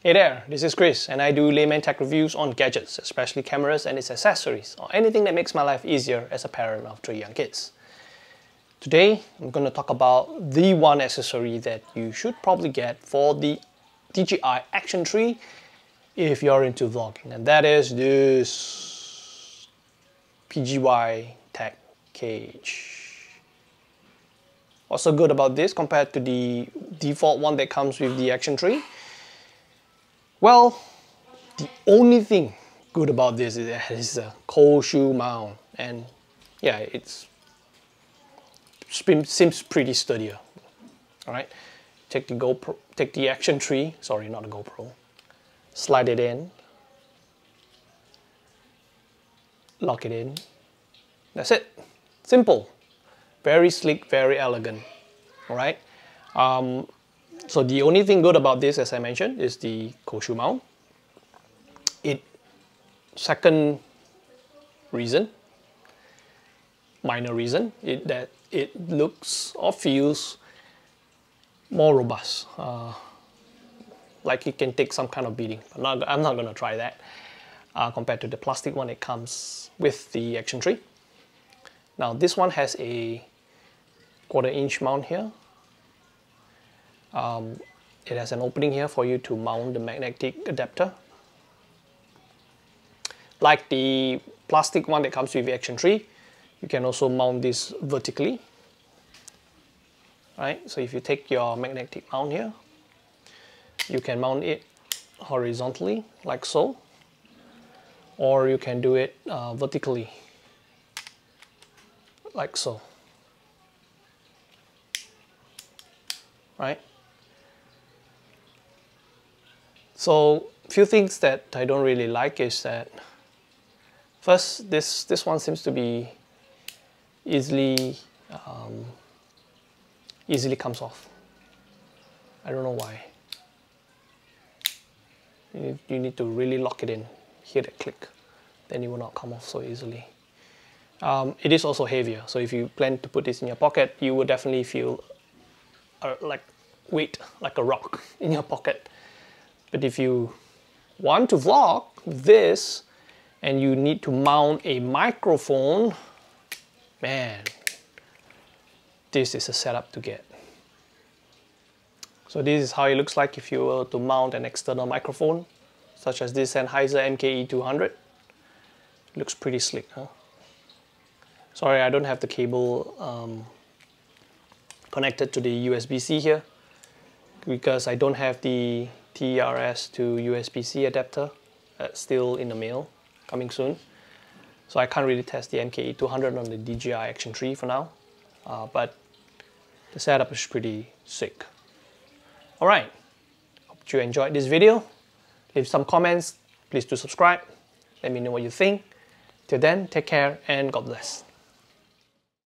Hey there, this is Chris and I do layman tech reviews on gadgets, especially cameras and its accessories, or anything that makes my life easier as a parent of three young kids. Today, I'm going to talk about the one accessory that you should probably get for the DJI Action 3 if you're into vlogging, and that is this PGY Tech Cage. What's so good about this compared to the default one that comes with the Action 3? Well, the only thing good about this is that it's a cold shoe mount and yeah, it's seems pretty sturdier. All right, take the GoPro, take the Action 3, sorry, not the GoPro, slide it in, lock it in. That's it. Simple, very sleek, very elegant. All right. Um, so the only thing good about this, as I mentioned, is the shoe mount. It, second reason, minor reason, it, that it looks or feels more robust. Uh, like it can take some kind of beating. I'm not, I'm not going to try that uh, compared to the plastic one it comes with the Action 3. Now this one has a quarter inch mount here um, it has an opening here for you to mount the magnetic adapter. Like the plastic one that comes with the Action 3, you can also mount this vertically. Right, so if you take your magnetic mount here, you can mount it horizontally like so, or you can do it uh, vertically like so. Right? So few things that I don't really like is that first this this one seems to be easily um, easily comes off. I don't know why. You need, you need to really lock it in, hear that click, then it will not come off so easily. Um, it is also heavier, so if you plan to put this in your pocket, you will definitely feel uh, like weight, like a rock in your pocket. But if you want to vlog this and you need to mount a microphone, man, this is a setup to get. So this is how it looks like if you were to mount an external microphone, such as this Sennheiser MKE200. Looks pretty slick, huh? Sorry, I don't have the cable um, connected to the USB-C here because I don't have the TRS to USB-C adapter that's still in the mail coming soon. So I can't really test the MKE200 on the DJI Action 3 for now uh, but the setup is pretty sick. Alright hope you enjoyed this video. Leave some comments. Please do subscribe. Let me know what you think. Till then take care and God bless